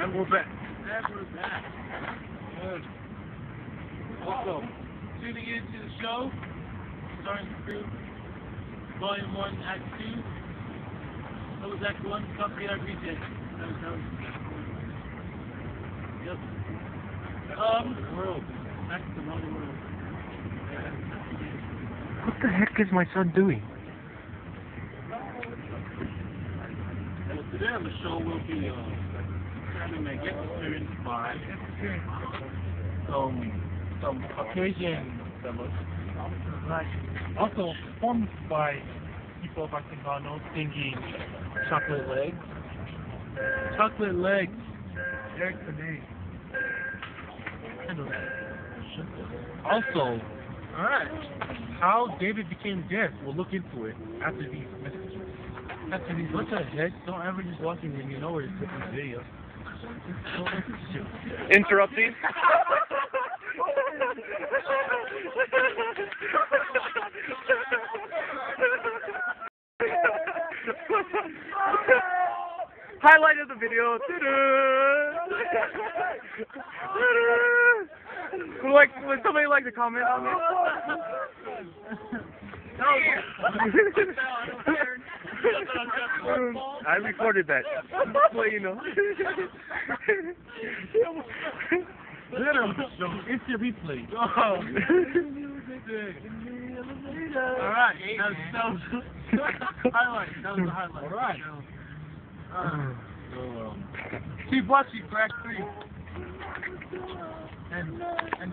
And we're back. And we're back. Good. Welcome. Tuning in to the show. Starring Crew. Volume 1, Act 2. That was Act 1, Company RPG. That was, that was Yep. Um, world. Back to the wrong world. What the heck is my son doing? Well, today on the show we'll be uh, having a guest by some Caucasian fellows. Also performed by people of Arcangano singing Chocolate Legs. Chocolate legs. Eric. I. Also, Alright. How David became deaf, we'll look into it after these messages. After these what the heck? Don't ever just in when you know where to put this video. Interrupting? Highlight of the video. Like would somebody like to comment on this? I recorded that. Well, you know. Instant replay. Oh. That was, that was highlight. That was the highlight. Alright. Uh, um, keep watching Crack 3. And, and